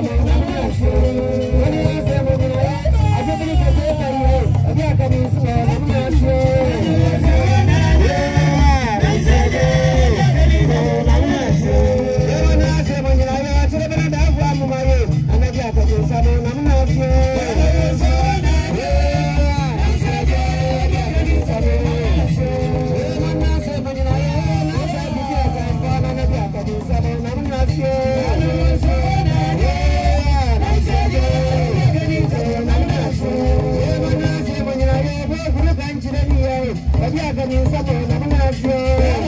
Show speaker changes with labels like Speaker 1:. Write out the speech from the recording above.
Speaker 1: Thank you. Ya gani saboda muna so